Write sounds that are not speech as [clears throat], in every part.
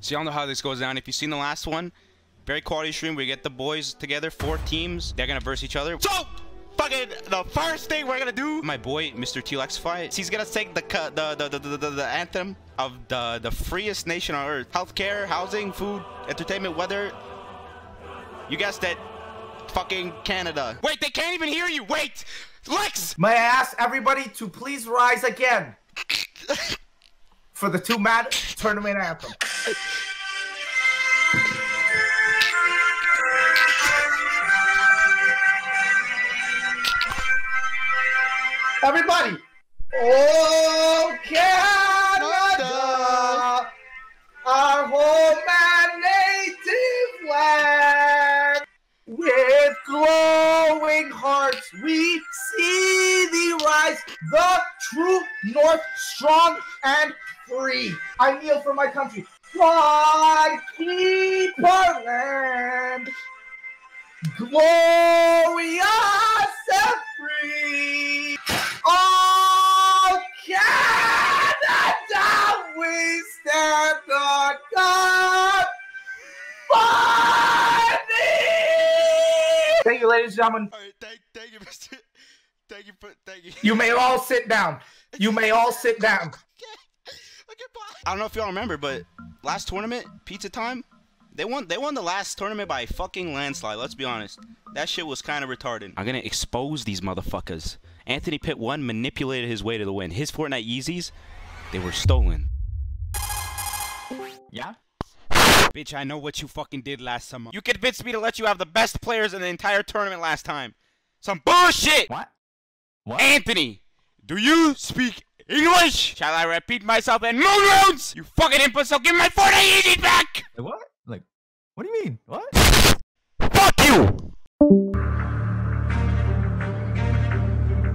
So y'all know how this goes down. If you've seen the last one, very quality stream. We get the boys together, four teams. They're gonna verse each other. So, fucking the first thing we're gonna do, my boy Mr. T-Lex fight. He's gonna take the the the, the the the anthem of the the freest nation on earth. Healthcare, housing, food, entertainment, weather. You guessed it. Fucking Canada. Wait, they can't even hear you. Wait, Lex. May I ask everybody to please rise again [laughs] for the two mad tournament anthem. Everybody! Oh, Canada, our home and native land. With glowing hearts, we see thee rise, the true North, strong and free. I kneel for my country. God keep our land glorious and free. Oh, Canada, we stand on God. Thank you, ladies and gentlemen. All right, thank, thank you, Mr. Thank you, for, thank you. You may all sit down. You may all sit down. Okay, bye. I don't know if y'all remember, but last tournament, Pizza Time, they won. They won the last tournament by a fucking landslide. Let's be honest. That shit was kind of retarded. I'm gonna expose these motherfuckers. Anthony Pitt one manipulated his way to the win. His Fortnite Yeezys, they were stolen. Yeah? Bitch, I know what you fucking did last summer. You convinced me to let you have the best players in the entire tournament last time. Some bullshit! What? What? Anthony, do you speak English? Shall I repeat myself in moon rounds? You fucking imbecile, give my Fortnite Yeezys back! Like, what? Like, what do you mean? What? Fuck you!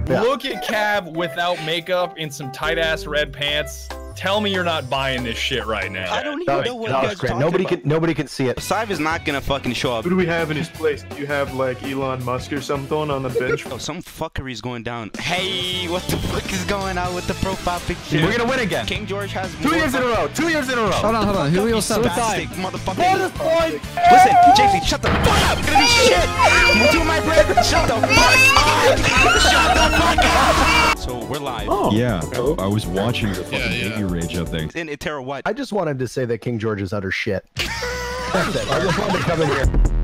Look at Cav without makeup in some tight ass red pants. Tell me you're not buying this shit right now. I don't even was, know what you guys are talking Nobody about. can nobody can see it. Sive is not gonna fucking show up. Who do we have in his place? Do you have like Elon Musk or something on the bench? Oh, some fuckery's going down. Hey, what the fuck is going on with the profile picture? We're gonna win again. King George has Two more years in a row. Two years in a row. Hold on, hold on. Who are your subs? Spastic motherfucker. Listen, JC, shut the fuck up. It's gonna be shit. I'm doing my bread. Shut the fuck up. Shut the fuck up. So we're live. Oh Yeah, I, I was watching the fucking baby rage up there. In Itera what? I just wanted to say that King George is utter shit. [laughs] That's it. I just wanted to come in here.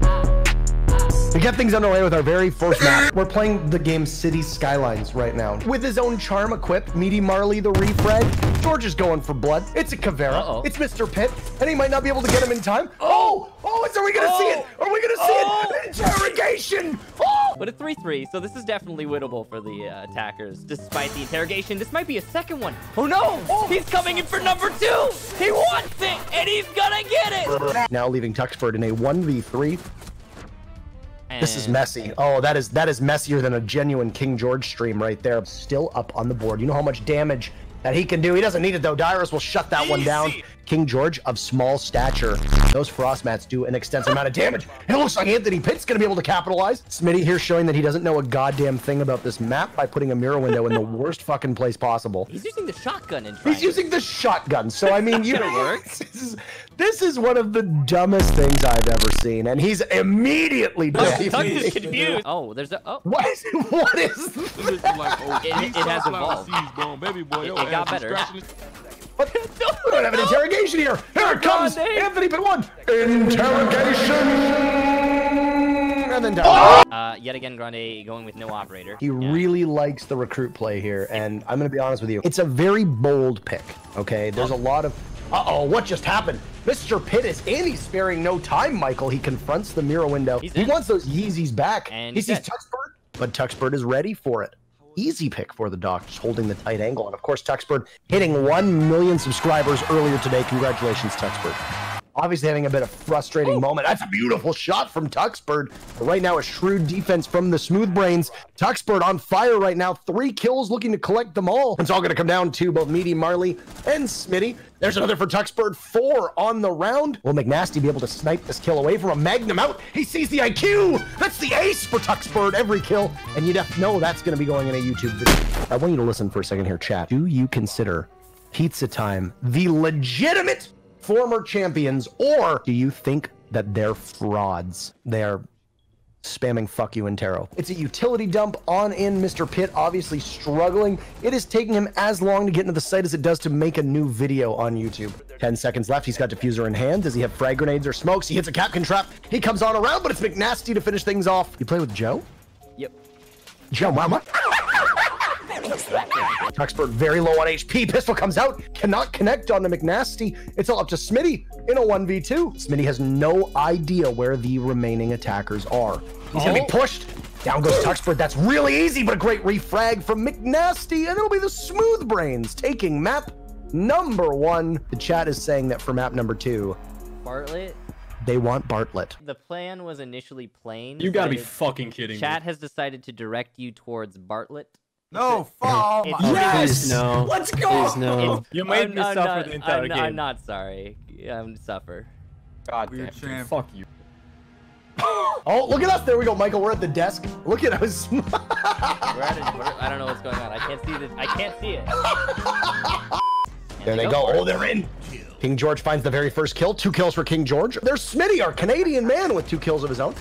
We get things underway with our very first map. We're playing the game City Skylines right now. With his own charm equipped, Meaty Marley the refred. George is going for blood. It's a Caveira. Uh-oh. It's Mr. Pitt. And he might not be able to get him in time. Oh! Oh, is, are we gonna see it? Are we gonna see it? Interrogation! Oh! But a 3-3, so this is definitely winnable for the uh, attackers. Despite the interrogation, this might be a second one. Oh no! He's coming in for number two! He wants it, and he's gonna get it! Now leaving Tuxbird in a 1v3. This is messy. Oh, that is that is messier than a genuine King George stream right there. Still up on the board. You know how much damage that he can do. He doesn't need it though. Dyrus will shut that one down. King George of small stature. Those frost mats do an extensive amount of damage. It looks like Anthony Pitt's gonna be able to capitalize. Smitty here showing that he doesn't know a goddamn thing about this map by putting a mirror window in the [laughs] worst fucking place possible. He's using the shotgun in He's using the shotgun. So I mean, you [laughs] know, works. This is, this is one of the dumbest things I've ever seen, and he's immediately Tux dead. is confused. Oh, there's a... Oh, What is what is oh, it, it has evolved. It, it got better. What? We don't have an interrogation here. Here it comes. Grande. Anthony Pitt one. Interrogation. And then down. Uh, yet again, Grande going with no operator. He Yeah. really likes the recruit play here, and I'm going to be honest with you. It's a very bold pick, okay? There's a lot of... Uh-oh, what just happened? Mr. Pitt is in. He's sparing no time, Michael. He confronts the mirror window. He wants those Yeezys back. And he he's sees dead. Tuxbird, but Tuxbird is ready for it. Easy pick for the doc, just holding the tight angle. And of course, Tuxbird hitting 1 million subscribers earlier today. Congratulations, Tuxbird. Obviously having a bit of frustrating moment. That's a beautiful shot from Tuxbird. But right now, a shrewd defense from the Smooth Brains. Tuxbird on fire right now. Three kills, looking to collect them all. It's all going to come down to both Meaty Marley and Smitty. There's another for Tuxbird. Four on the round. Will McNasty be able to snipe this kill away from a Magnum out? He sees the IQ. That's the ace for Tuxbird every kill. And you know that's going to be going in a YouTube video. I want you to listen for a second here, chat. Do you consider Pizza Time the legitimate former champions, or do you think that they're frauds? They're spamming fuck you and tarot. It's a utility dump on in Mr. Pitt, obviously struggling. It is taking him as long to get into the site as it does to make a new video on YouTube. 10 seconds left. He's got diffuser in hand. Does he have frag grenades or smokes? He hits a Kapkan trap. He comes on around, but it's McNasty to finish things off. You play with Joe? Yep. Joe, wow, [laughs] what? Tuxbird very low on HP. Pistol comes out, cannot connect on the McNasty. It's all up to Smitty in a 1v2. Smitty has no idea where the remaining attackers are. He's gonna be oh. pushed. Down goes Tuxbird. That's really easy, but a great refrag from McNasty, and it'll be the Smooth Brains taking map number one. The chat is saying that for map number two, Bartlett. they want Bartlett. The plan was initially plain. You gotta be fucking kidding Chat me. has decided to direct you towards Bartlett. No, fall. It's- Yes! no. Let's go! Please no. It's- You [laughs] made I'm- me I'm suffer not- the entire I'm, not- game. I'm not sorry. I'm suffer. God Weird damn. champ. Fuck you. [gasps] Oh, look at us. There we go, Michael. We're at the desk. Look at us. [laughs] We're at a, we're- I don't know what's going on. I can't see this. I can't see it. [laughs] There they go. Oh, they're in. King George finds the very first kill. Two kills for King George. There's Smitty, our Canadian man, with two kills of his own.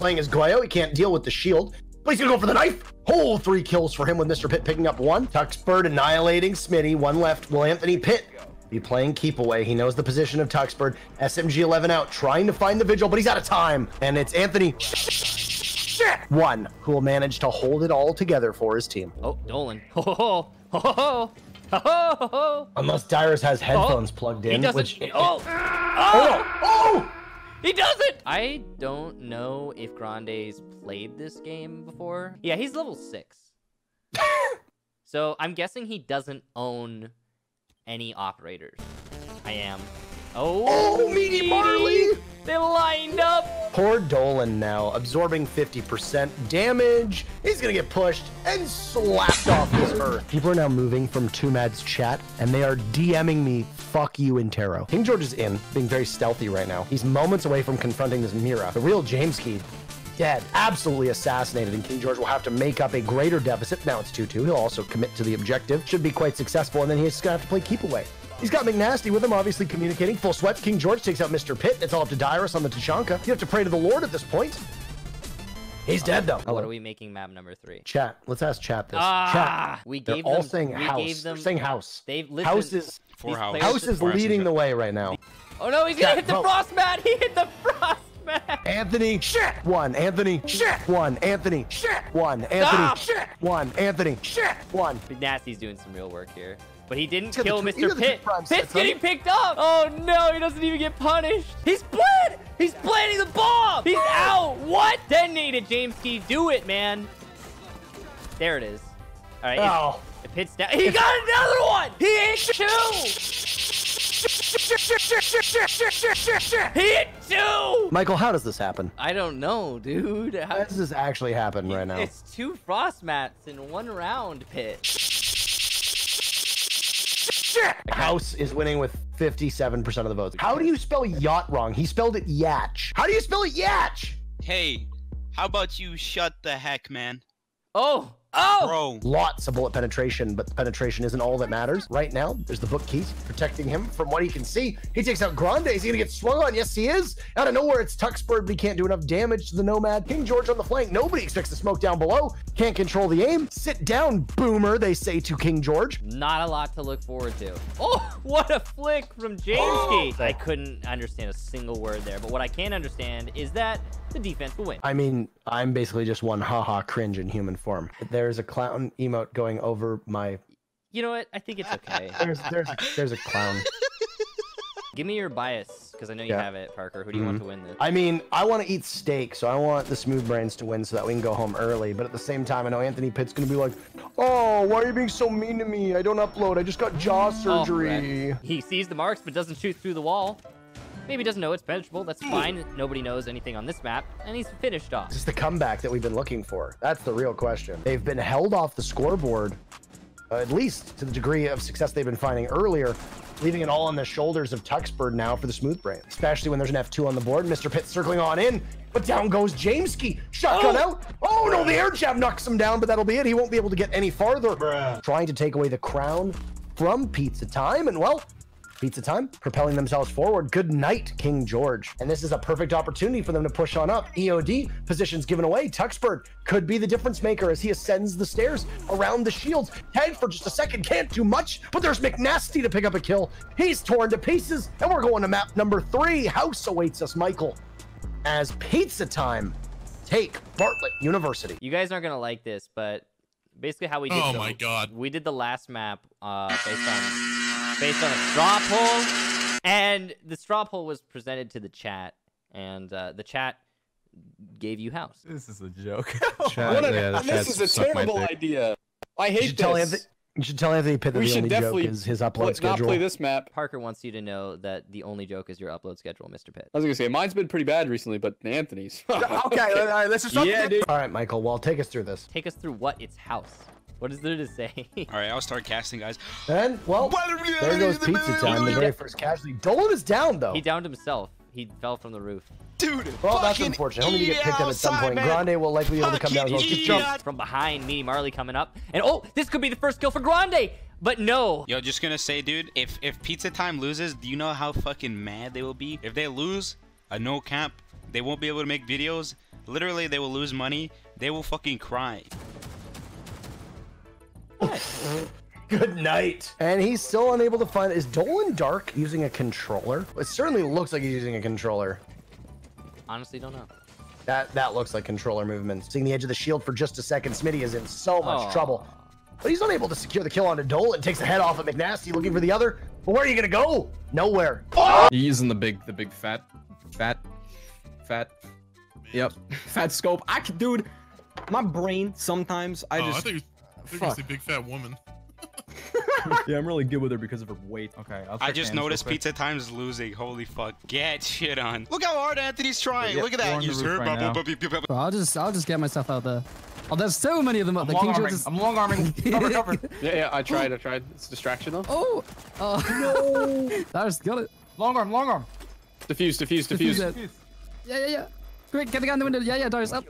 Playing as Goyo. He can't deal with the shield. But he's to go for the knife. Whole three kills for him with Mr. Pitt picking up one. Tuxbird annihilating Smitty. One left. Will Anthony Pitt be playing keep away? He knows the position of Tuxbird. SMG 11 out, trying to find the vigil, but he's out of time. And it's Anthony. Shit. One who will manage to hold it all together for his team. Oh, Dolan. [laughs] Ho ho ho ho ho ho. Unless Dyrus has oh, headphones plugged He in, which Oh, Oh! Oh! oh! He doesn't. I don't know if Grande's played this game before. Yeah, he's level six. [laughs] so I'm guessing he doesn't own any operators. I am. Oh, Oh, Meaty Marley! Poor Dolan now, absorbing 50% damage. He's gonna get pushed and slapped off his earth. People are now moving from Two Mad's chat, and they are DMing me, fuck you, Intero. King George is in, being very stealthy right now. He's moments away from confronting this Mira. The real James Key, dead, absolutely assassinated, and King George will have to make up a greater deficit. Now it's 2-2. He'll also commit to the objective. Should be quite successful, and then he's gonna have to play keep away. He's got McNasty with him, obviously communicating. Full sweat. King George takes out Mr. Pitt. It's all up to Dyrus on the Tachanka. You have to pray to the Lord at this point. He's dead, though. What are we making map number three? Chat. Let's ask chat this. Ah, chat. we They're gave all them. saying we house. gave them. They're saying house. They've listened. House is Four house. house is Four houses, leading the way right now. Oh no, he's gonna hit the vote. frost mat. [laughs] He hit the frost mat. Anthony, shit. One. Anthony, shit. One. Anthony, shit. One. Anthony, shit. One. Anthony, shit. One. Big Nasty's doing some real work here. But he didn't got kill Mr. got the Pitt. Pitt's getting picked up. Oh no, he doesn't even get punished. He's bled. He's planting the bomb. He's out. What? Detonated, James Key. Do it, man. There it is. All right. Oh. If, if Pitt's down, he got another one. He hit two. He hit two. Michael, how does this happen? I don't know, dude. How- How does this actually happen right now? It's two frost mats in one round, Pitt. House is winning with 57% of the votes. How do you spell yacht wrong? He spelled it yatch. How do you spell it yatch? Hey, how about you shut the heck, man? Oh, oh. Bro. Lots of bullet penetration, but the penetration isn't all that matters. Right now, there's the book keys protecting him from what he can see. He takes out Grande. Is he gonna get swung on? Yes, he is. Out of nowhere, it's Tuxbird, but he can't do enough damage to the Nomad. King George on the flank. Nobody expects the smoke down below. Can't control the aim. Sit down, boomer, they say to King George. Not a lot to look forward to. Oh, [laughs] what a flick from James oh! I couldn't understand a single word there, but what I can understand is that the defense will win. I mean, I'm basically just one haha -ha cringe in human form. There's a clown emote going over my. You know what? I think it's okay. [laughs] There's there's there's a clown. [laughs] Give me your bias, because I know you Yeah. have it, Parker. Who do you want mm-hmm. to win this? I mean, I want to eat steak, so I want the smooth brains to win so that we can go home early. But at the same time, I know Anthony Pitt's gonna be like, "Oh, why are you being so mean to me? I don't upload. I just got jaw Oh, surgery." right. He sees the marks, but doesn't shoot through the wall. Maybe doesn't know it's penetrable. That's fine. Nobody knows anything on this map, and he's finished off. This is the comeback that we've been looking for. That's the real question. They've been held off the scoreboard, uh, at least to the degree of success they've been finding earlier, leaving it all on the shoulders of Tuxbird now for the smooth brain, especially when there's an F2 on the board. Mr. Pitt circling on in, but down goes Jameski. Shotgun out. Oh no, the air jab knocks him down, but that'll be it. He won't be able to get any farther. Trying to take away the crown from Pizza Time, and well, Pizza time, propelling themselves forward. Good night, King George. And this is a perfect opportunity for them to push on up. EOD positions given away. Tuxbird could be the difference maker as he ascends the stairs around the shields. Tagged for just a second, can't do much, but there's McNasty to pick up a kill. He's torn to pieces, and we're going to map number three. House awaits us, Michael. As pizza time, take Bartlett University. You guys aren't gonna like this, but basically how we did. Oh the- my God. We did the last map uh, based on based on a straw poll, and the straw poll was presented to the chat, and uh, the chat gave you house. This is a joke. [laughs] Chat, What a- yeah, this is a terrible idea. I You hate should tell this. Anthony, you should tell Anthony Pitt that we the should only joke definitely is his pl- upload not schedule. play this map. Parker wants you to know that the only joke is your upload schedule, Mr. Pitt. I was gonna say mine's been pretty bad recently, but Anthony's. [laughs] okay, all right, let's just start yeah, dude. All right, Michael. Well, take us through this. Take us through what its house. What is there to say? [laughs] All right, I'll start casting, guys. And well, there goes pizza time. The very first casualty. Dolan is down though. he downed himself. He fell from the roof. Dude, Well, that's unfortunate. He'll need to get picked up at some point. man. Grande will likely be able to come down as well. Just jump. From behind, Meaty Marley coming up, and oh, this could be the first kill for Grande. But no, Yo, just gonna say, dude, if if Pizza Time loses, do you know how fucking mad they will be? If they lose a no camp, they won't be able to make videos. Literally, they will lose money. They will fucking cry. Good night. And he's still unable to find. Is Dolan Dark using a controller? It certainly looks like he's using a controller. honestly don't know. That that looks like controller movements. Seeing the edge of the shield for just a second, Smitty is in so much Aw. trouble. But he's unable to secure the kill onto Dolan. Takes the head off of McNasty, looking for the other. But where are you gonna go? Nowhere. [laughs] You're using the big, the big fat, fat, fat. Yep, fat scope. I can, dude. My brain sometimes I oh, just. I think, I think it was fuck. big fat woman. [laughs] yeah, I'm really good with her because of her weight. Okay, I'll I just noticed quick. Pizza Time's losing. Holy fuck. Get shit on. Look how hard Anthony's trying. Yeah, Look at that. You the just roof heard right blah. Bro, I'll just I'll just get myself out there. Oh, there's so many of them up I'm there. long King arming. George is. I'm long arming. [laughs] Cover, cover. Yeah, yeah, I tried, I tried. It's a distraction though. Oh, oh no! Darius, got it. Long arm, long arm. Diffuse, diffuse, Diffuse diffuse. it. Yeah, yeah, yeah. Quick, get the guy in the window. Yeah, yeah, Darius, up.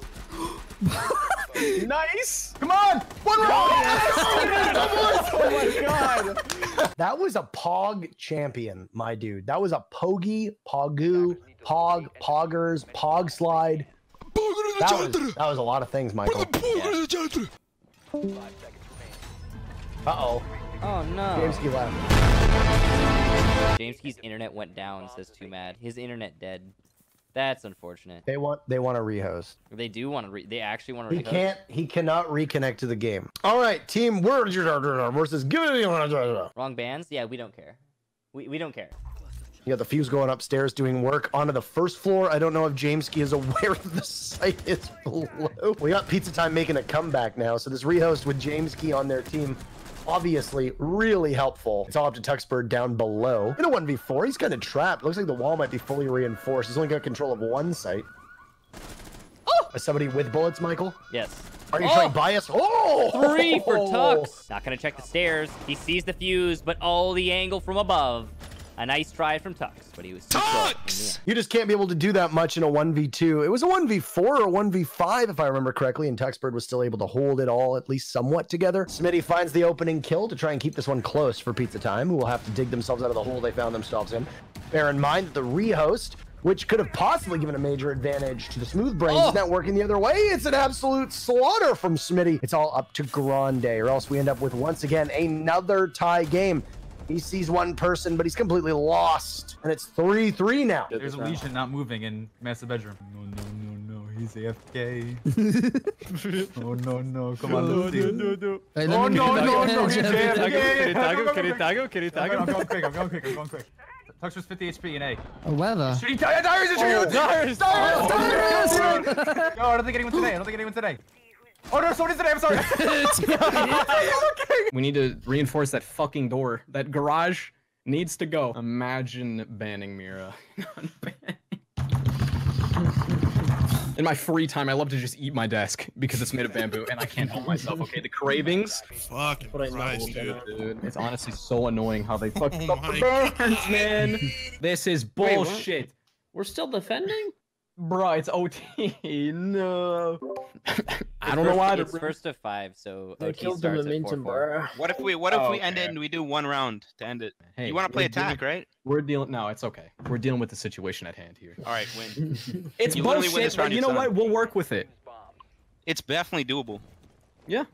[gasps] nice. Come on! One round! [laughs] Oh my god. That was a Pog champion, my dude. That was a Pogi, Pogu, Pog, Poggers, Pog slide. That was, that was a lot of things, Michael. Uh-oh. Oh no. Jamesky left. Jamesky's internet went down. Says too mad. His internet dead. That's unfortunate. They want they want to rehost. They do want to. Re- they actually want to. He can't he cannot reconnect to the game. All right, team word versus You Wrong bands? Yeah, we don't care. We, we don't care. You got the fuse going upstairs doing work onto the first floor. I don't know if Jameski is aware that the site is below. We got Pizza Time making a comeback now, so this rehost with Jameski on their team obviously really helpful. It's all up to Tuxbird down below. In a 1v4, he's kind of trapped. Looks like the wall might be fully reinforced. He's only got control of one site. Oh! Is somebody with bullets, Michael? Yes. Are you Oh! trying bias? Oh! Three for Tux. [laughs] Not gonna check the stairs. He sees the fuse, but all the angle from above. A nice try from Tux, but he was too close. from. You just can't be able to do that much in a 1v2. It was a 1v4 or 1v5, if I remember correctly, and Tuxbird was still able to hold it all at least somewhat together. Smitty finds the opening kill to try and keep this one close for Pizza Time, who will have to dig themselves out of the hole they found themselves in. Bear in mind that the rehost, which could have possibly given a major advantage to the Smooth Brains, Oh. is not working the other way. It's an absolute slaughter from Smitty. It's all up to Grande, or else we end up with, once again, another tie game. He sees one person, but he's completely lost. And it's 3-3 now. There's a legion not moving in master bedroom. No, no, no, no. He's AFK. [laughs] oh, no, no. Come on, let's see. Hey, let Oh, me no, get no, back no. in. He's AFK. Can Go, go, he go, tag go, him? Can he go. tag him? Can he tag I'm him? going quick. I'm going quick. I'm going quick. Tux was 50 HP in A. Oh, weather. Should he die? Darius is oh. shooting! Darius! Darius! Darius! Darius! No, I don't think anyone today. I don't think anyone today. Oh no, someone is today. I'm sorry. [laughs] [laughs] We need to reinforce that fucking door. That garage needs to go. Imagine banning Mira. In my free time, I love to just eat my desk because it's made of bamboo and I can't help myself. Okay, the cravings. Fucking Christ, dude. Dude, it's honestly so annoying how they fucking [laughs] Oh up the burns, man. This is Wait, bullshit. We're still defending? Bruh, it's OT. [laughs] No. I don't know why. first- to It's bring- first to five, so They OT killed the starts at momentum, 4-4. bro. What if we what if Oh, we end it and we do one round to end it? Hey, you want to play we're dealing- attack, right? We're dealing. No, it's okay. We're dealing with the situation at hand here. All right, win. [laughs] It's You literally win bullshit, this round but you know yourself. what? We'll work with it. It's definitely doable. Yeah.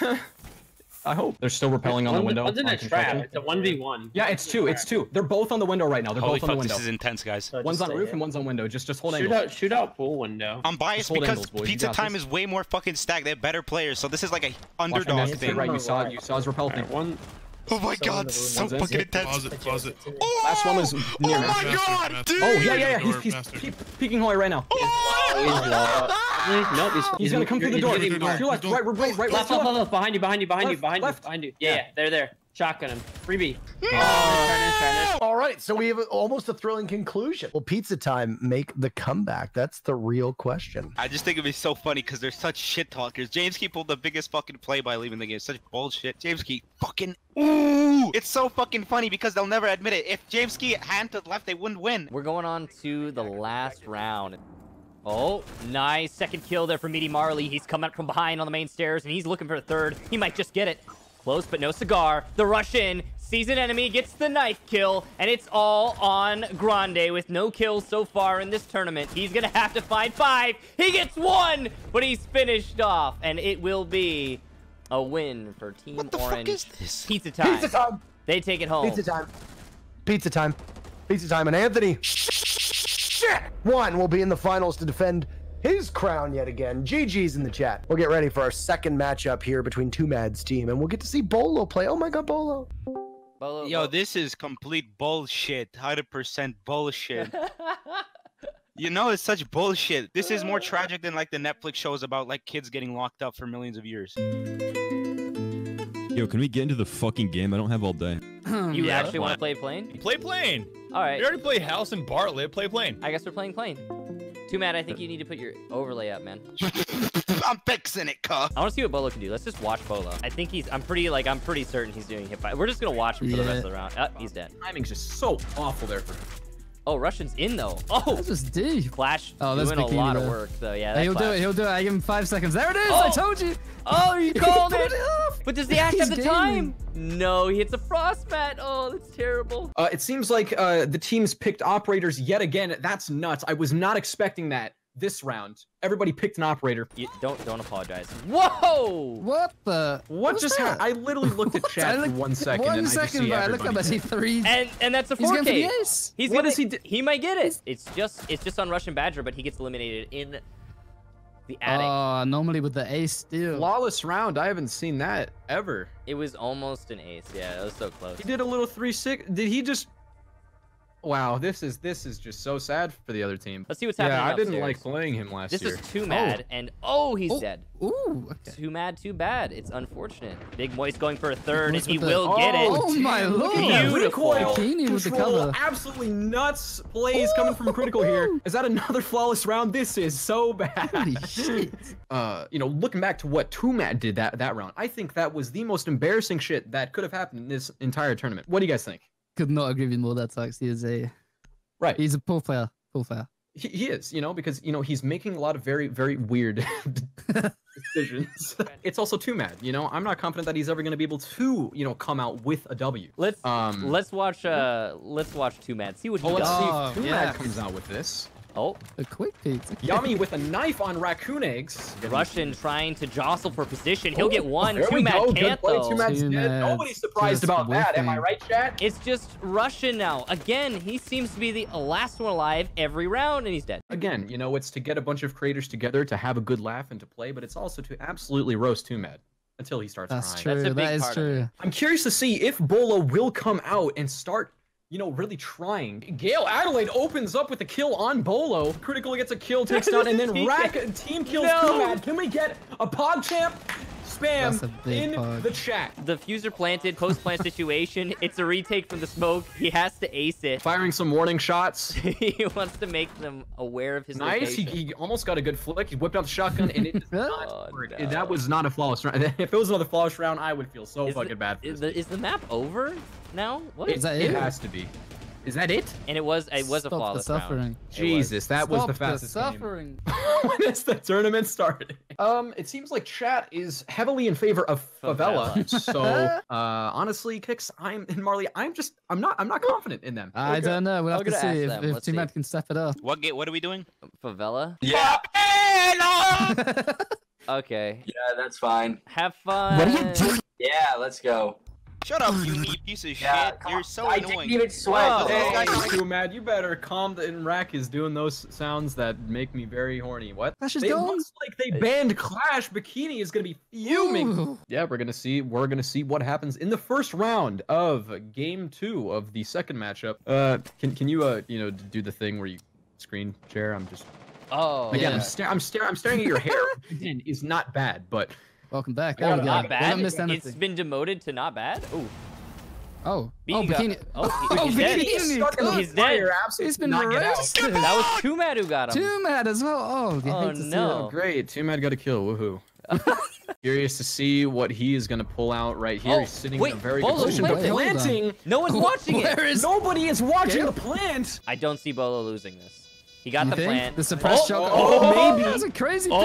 [laughs] I hope. They're still repelling on the window. One's in a trap. It's a one v one. Yeah, it's two. It's two. They're both on the window right now. They're Holy both on fuck, the window. this is intense, guys. One's on roof and one's on window. Just, just hold Shoot angles. out, shoot out pool window. I'm biased because angles, Pizza Time this. is way more fucking stacked. They have better players, so this is like a Watch underdog my man, thing. Right, you saw, you saw his repel thing. One. Oh my god, so One's in. fucking intense. Pause it, pause it. Oh! Last one was near Oh my Master, god, dude! Oh yeah, yeah, yeah. He's, he's master. pe- peeking Hoy right now. Oh! Mm, nope, he's, He's gonna come through the door. hitting To me hard. your left, right, right, right, right, Left, left, left, left. left, behind you, behind you, behind you, behind left. you, behind you. Yeah. Yeah, yeah, they're there. Shotgun him. Freebie. Oh, turn in, turn in. All right, so we have almost a thrilling conclusion. Will Pizza Time make the comeback? That's the real question. I just think it'd be so funny because they're such shit talkers. James Key pulled the biggest fucking play by leaving the game. Such bullshit. James Key fucking ooh. It's so fucking funny because they'll never admit it. If James Key had to left, they wouldn't win. We're going on to the last round. Oh, nice second kill there for Meaty Marley. He's coming up from behind on the main stairs, and he's looking for a third. He might just get it. Close, but no cigar. The rush in, sees an enemy, gets the knife kill, and it's all on Grande with no kills so far in this tournament. He's gonna have to find five. He gets one, but he's finished off, and it will be a win for Team What the Orange. fuck is this? Pizza time. Pizza time. They take it home. Pizza time. Pizza time. Pizza time. And Anthony shit one will be in the finals to defend his crown yet again. GG's in the chat. We'll get ready for our second matchup here between Two Mad's team, and we'll get to see Bolo play. Oh my god, Bolo. Bolo- Yo, this is complete bullshit. 100% bullshit. [laughs] You know, it's such bullshit. This is more tragic than like the Netflix shows about like kids getting locked up for millions of years. Yo, can we get into the fucking game? I don't have all day. Hmm. You Yeah, actually want to play plane? Play plane. All right. We already play House and Bartlett. Play plane. I guess we're playing plane. Too mad. I think you need to put your overlay up, man. [laughs] I'm fixing it, cuh. I want to see what Bolo can do. Let's just watch Bolo. I think he's. I'm pretty like. I'm pretty certain he's doing hip. We're just gonna watch him for the rest of the round. Oh, he's dead. Timing's just so awful there for him. Oh, Russian's in though. Oh, That's just D. Clash Oh, that's doing a Bikini lot of work though. Yeah, that he'll do it. He'll do it. I give him five seconds. There it is. I Oh! told you. Oh, you [laughs] called it. it. But does the act have the gaming. time? No, he hits a frost mat. Oh, that's terrible. Uh, it seems like uh, the teams picked operators yet again. That's nuts. I was not expecting that this round. Everybody picked an operator. You, don't don't apologize. Whoa! What the? What was just happened? I literally looked at What? [laughs] chat for looked- one second One and I just second, see bro. I look up. I see three. And and that's a 4K. He's going for the ace. He's What gonna, does he do? He might get it. It's just it's just on Russian Badger, but he gets eliminated in the ah, attic. Oh, normally with the ace still. Flawless round. I haven't seen that ever. it was almost an ace. Yeah, it was so close. He did a little three six. Did he just? Wow, this is this is just so sad for the other team. Let's see what's happening Yeah, I didn't upstairs. like playing him last This year. This is too mad, and oh, he's Oh. dead. Ooh. Okay. Too mad, too bad. It's unfortunate. Big Moist going for a third, and he with the- will get it. Oh my Look at lord. that Beautiful. recoil Bikini with the control. cover. Absolutely nuts plays coming from critical here. Is that another flawless round? This is so bad. Holy shit. [laughs] Uh, you know, looking back to what Tumat did that that round, I think that was the most embarrassing shit that could have happened in this entire tournament. What do you guys think? Could not agree with more. That sucks. He is a. Right. He's a poor player. Poor player. He, he is, you know, because you know he's making a lot of very, very weird [laughs] decisions. [laughs] it's also too mad, you know. I'm not confident that he's ever going to be able to, you know, come out with a W. Let's Um, let's watch uh let's watch Two Mad. See what he Well, let's. Oh, see if Tumad yeah. comes out with this. Oh, A quick pizza. [laughs] Yummy with a knife on raccoon eggs. Russian trying to jostle for position. He'll oh, get one. There Two we Mad go. Can't play. though. Two Mad's Two dead. Nobody's surprised just about that. Am I right, chat? It's just Russian now. Again, he seems to be the last one alive every round, and he's dead. Again, you know, it's to get a bunch of creators together to have a good laugh and to play, but it's also to absolutely roast Two Mad until he starts That's crying. true. That's a big that is part true. I'm curious to see if Bolo will come out and start, you know, really trying. Gale Adelaide opens up with a kill on Bolo. Critical gets a kill, takes down, and then [laughs] He Rack team kills No. Kumad. Can we get a PogChamp spam big in pog. the chat? The fuser planted, post plant situation. [laughs] It's a retake from the smoke. He has to ace it. Firing some warning shots. [laughs] he wants to make them aware of his Nice. He, he almost got a good flick. He whipped out the shotgun, and it [laughs] does not Oh, work. no. That was not a flawless round. If it was another flawless round, I would feel so Is the- fucking bad for Is the, is the map over now? What? It, Is that it it? has to be. Is that it? And it was it was a Stop the flawless round. suffering. It was. Jesus, that was the fastest game. suffering. [laughs] when is the tournament started? Um, it seems like chat is heavily in favor of favela. Favela. [laughs] so, uh, honestly, kicks. I'm and Marley. I'm just. I'm not. I'm not confident in them. I don't know. We'll have to see if, them. if Let's see. Can step it up. What ga- What are we doing? Favela. Yeah. Okay. Yeah, that's fine. Have fun. What are you doing? Yeah, let's go. Shut up, you you [laughs] piece of Yeah, shit. You're so I annoying. didn't even sweat. Whoa, Hey, this guy's- too mad. You better calm. The and Rack is doing those sounds that make me very horny. What? Clash is They looks like they banned Clash. Bikini is gonna be fuming. Ooh. Yeah, we're gonna see. We're gonna see what happens in the first round of game two of the second matchup. Uh, can can you uh you know do the thing where you screen share? I'm just Oh. again. Yeah. I'm staring. I'm staring. I'm staring at your hair. [laughs] Again, is not bad, but Welcome back. I There we go. not Not bad. haven't missed It's anything. been demoted to not bad. Ooh. Oh, oh, Bikini. Oh, he- [laughs] Oh, he's dead. bikini. He's stuck in He's dead. He's been not get out. roasted. That was Two Mad who got him. Too mad as well. Oh, Oh, hate to see no. it. Oh, great, Two Mad got a kill. Woohoo! [laughs] Curious to see what he is gonna pull out right here. Oh, He's sitting wait, in a very Bolo, good position, wait, but hold on. planting. No one's watching it. Where is? Nobody is watching Gale? the plant. I don't see Bolo losing this. He got You the think? plant. The suppressed oh, shot. Oh, oh, maybe. That's a crazy oh,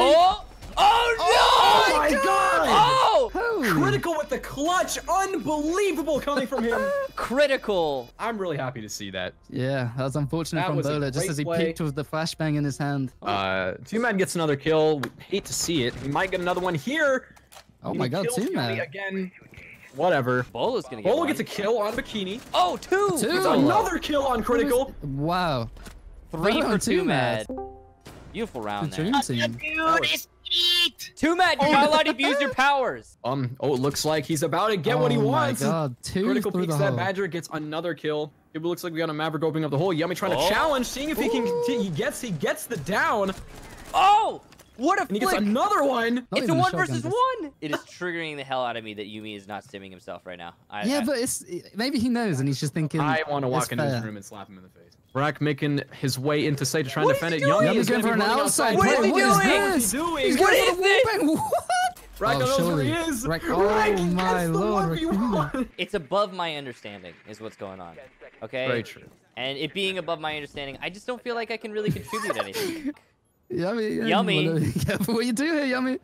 thing. Oh! Oh no! Oh my god! Oh! Oh. Critical with the clutch, unbelievable coming from him. [laughs] Critical. I'm really happy to see that. Yeah, that was unfortunate That from was a just as he play. peeked with the flashbang in his hand. Uh, Two Man gets another kill. We hate to see it. He might get another one here. Oh He my god, Two Man. again. Whatever. Bolo's gonna get Bolo one. gets a kill on Bikini. Oh, two! Two. Gets another kill on Critical. Wow. Three Bolo for Two Two Mad. Mad. Beautiful The round there. dream team. Two Mad, you're not allowed to abuse your powers. [laughs] Um. Oh, it looks like he's about to get what he Oh my wants. god, two Critical through peeks the that hole. Badger gets another kill. It looks like we got a Maverick opening up the hole. Yummy trying to Oh. challenge, seeing if he can. He gets. He gets the down, Oh! What a he gets another one. Not It's a one shotgun, versus just- one. It is triggering the hell out of me that Yumi is not stimming himself right now. I, Yeah, I- but it's maybe he knows and he's just thinking. I want to walk it's into his room and slap him in the face. Brack making his way into sight to try and defend it. Yummy doing? is He's going going for an outside outside. What is play. he What is doing? What is this? he doing? He's What going is for the this? What? Brack Oh, knows where he is. Brack- Brack oh gets my the lord, 1v1. it's above my understanding, is what's going on. Okay. Very true. And it being above my understanding, I just don't feel like I can really contribute anything. [laughs] Yummy. yeah, Yummy. what do- Careful what you do here, Yummy.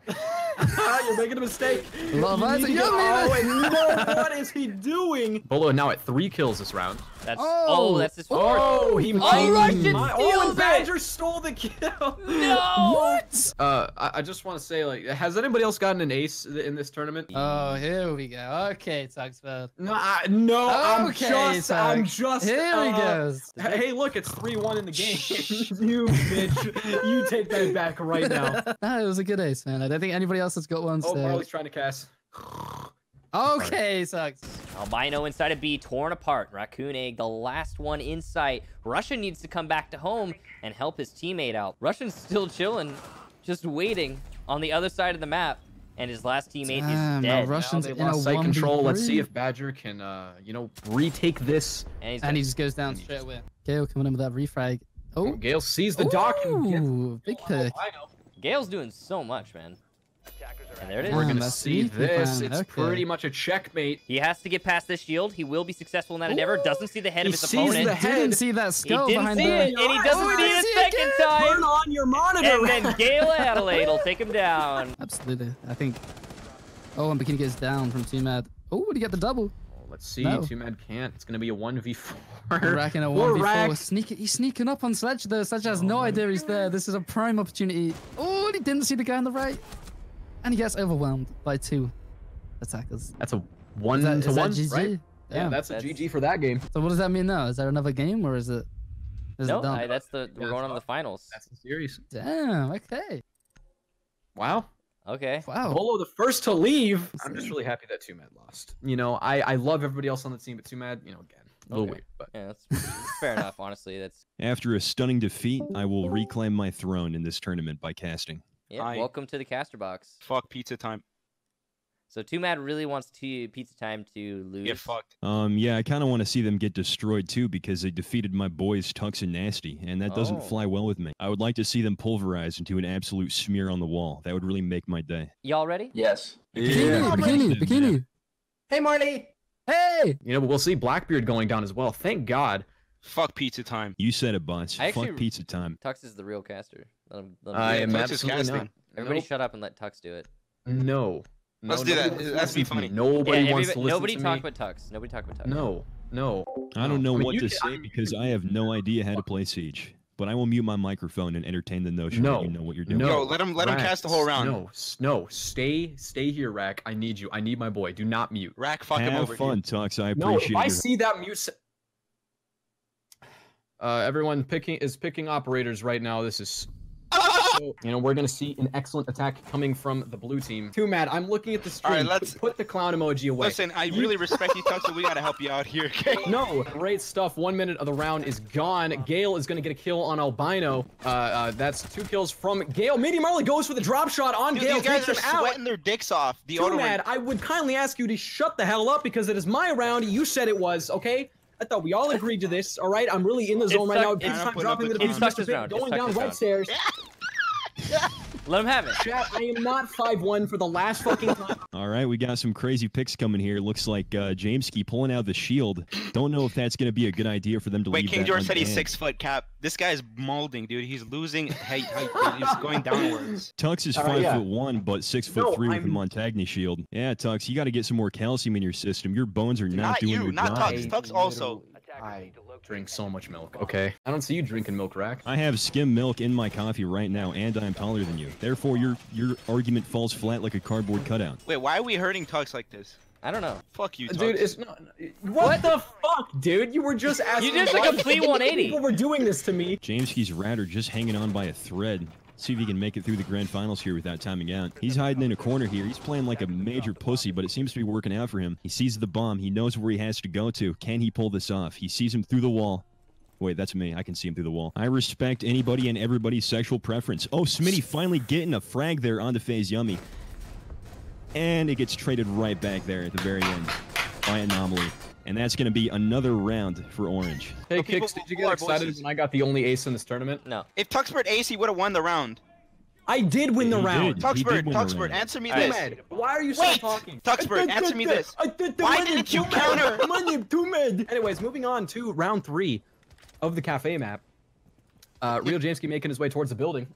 You're making a mistake. A lot of You eyes need are to get- Yummy. Oh, and no, what is he [laughs] doing? Bolo now at three kills this round. That's Oh. oh, that's his fourth. Oh, he Oh, might. Russian might- steals Oh, and Badger stole the kill. No! [laughs] What? Uh, I, I just want to say, like, has anybody else gotten an ace in this tournament? Oh, here we go. Okay, Tuxbird. No, I, no, I'm Okay, just, I'm Tux. just. Here he uh, goes. Hey, look, it's three-one in the game. [laughs] you bitch, you take that back right now. [laughs] no, it was a good ace, man. I don't think anybody else has got one. Oh, so... Marley's trying to cast. Okay, sucks. Albino inside of B, torn apart. Raccoon Egg, the last one in sight. Russian needs to come back to home and help his teammate out. Russian's still chilling, just waiting on the other side of the map. And his last teammate Damn, is dead. Russians Now they in lost sight control. Let's see if Badger can, uh, you know, retake this. And he's And he just goes down straight away. Gale coming in with that refrag. Oh, Gale sees the dock and big pick. Gale's doing so much, man. And there it is. We're gonna that's see this. It's Okay. pretty much a checkmate. He has to get past this shield. He will be successful in that endeavor. Doesn't see the head He of his sees opponent. the head. Didn't see that He skull didn't behind see the. it, and he oh, doesn't Oh, see it a see second again. Turn on your monitor. And then Gale [laughs] Adelaide will take him down. Absolutely. I think. Oh, and Bikini gets down from Two Mad. Oh, did he get the double? Let's see. No. Two Mad can't. It's gonna be a one v four. Racking a 1v4. Rack. Sneak, he's sneaking up on Sledge though. Sledge has oh no idea he's there. This is a prime opportunity. Oh, and he didn't see the guy on the right. And he gets overwhelmed by two attackers. That's a one that, to one, GG? right? Yeah, Damn. that's a That's- GG for that game. So what does that mean now? Is there another game or is it? Is No, it done? I, that's the we're Yeah, going on the finals. That's the series. Damn. Okay. Wow. Okay. Wow. Bolo the first to leave. I'm just really happy that Two Mad lost. You know, I I love everybody else on the team, but Two Mad, you know, again, a little Okay. weird. But Yeah, that's, that's fair enough. Honestly, that's [laughs] After a stunning defeat, I will reclaim my throne in this tournament by casting. yeah. Hi. Welcome to the caster box. Fuck pizza time. So Two Mad really wants to pizza time to lose. Get fucked. Um, yeah, I kind of want to see them get destroyed too because they defeated my boys Tux and Nasty, and that doesn't Oh. fly well with me. I would like to see them pulverized into an absolute smear on the wall. That would really make my day. Y'all ready? Yes. Bikini. Bikini. Bikini. Hey, Marley. Hey. you know, we'll see Blackbeard going down as well. Thank God. Fuck pizza time. You said it, boss. I actually- Fuck pizza time. Tux is the real caster. Let him, let him I am Tux absolutely casting. not. Everybody Nope. shut up and let Tux do it. No. Let's do that. nobody wants That'd be listen to me. funny. Nobody yeah, wants to everybody- listen nobody to talk me. but Tux. Nobody talk about Tux. No, no. I don't know I mean, what to can- say because I have no idea how to play Siege. But I will mute my microphone and entertain the notion No. that you know what you're doing. No. Yo, let him let him cast the whole round. No, no. Stay, stay here, Rack. I need you. I need my boy. Do not mute. Rack, fuck him Have over. fun, Tux. I No, appreciate if I your see that mute. Uh, everyone picking is picking operators right now. This is. So, you know, we're gonna see an excellent attack coming from the blue team. Too mad. I'm looking at the stream. Alright, let's- put the clown emoji away. Listen, I really respect you, Tux, so we gotta help you out here, okay? [laughs] No, great stuff. One minute of the round is gone. Gale is going to get a kill on Albino. Uh, uh, that's two kills from Gale. Midi Marley goes for the drop shot on Dude, Gale. these guys takes are him out. sweating their dicks off. The Too auto mad. I would kindly ask you to shut the hell up because it is my round. You said it was, okay? I thought we all agreed to this. All right, I'm really in the zone It's right now. it's- Pizza time dropping the the It's Mr. Tuck's Pitt, round. It's going down right round. stairs. [laughs] Let him have it. Chat, I am not 5-1 for the last fucking time. [laughs] All right, we got some crazy picks coming here. Looks like uh, Jameski pulling out the shield. Don't know if that's going to be a good idea for them to Wait, leave King that George said he's six foot cap. This guy's molding, dude. He's losing height. height he's going downwards. Tux is All right, five yeah. foot one, but six foot No, three with the Montagne shield. Yeah, Tux, you got to get some more calcium in your system. Your bones are not, Not doing you, your not job. Tux. Tux also. I drink so much milk, okay? I don't see you drinking milk, Rack. I have skim milk in my coffee right now, and I'm taller than you. Therefore, your your argument falls flat like a cardboard cutout. Wait, why are we hurting Tux like this? I don't know. Fuck you, Tux. Dude, it's not. What, the fuck, dude? You were just asking. You did a complete 180. People were doing this to me. Jameski's router just hanging on by a thread. See if he can make it through the grand finals here without timing out. He's hiding in a corner here. He's playing like a major pussy, but it seems to be working out for him. He sees the bomb. He knows where he has to go to. Can he pull this off? He sees him through the wall. Wait, that's me. I can see him through the wall. I respect anybody and everybody's sexual preference. Oh, Smitty finally getting a frag there onto FaZe Yummy. And it gets traded right back there at the very end by Anomaly. And that's going to be another round for Orange. Hey, But Kicks, did you get excited voices. when I got the only ace in this tournament? No. If Tuxbird Ace, he would have won the round. I did win the He round. did. He Tuxbird, did win the Tuxbird, round. answer me Alright. this. Mad. Why are you still Wait! talking? Tuxbird, I answer me this. I did the Why didn't you too mad. counter? Money, too mad. Anyways, moving on to round three of the cafe map. Uh, Real Jamesky making his way towards the building.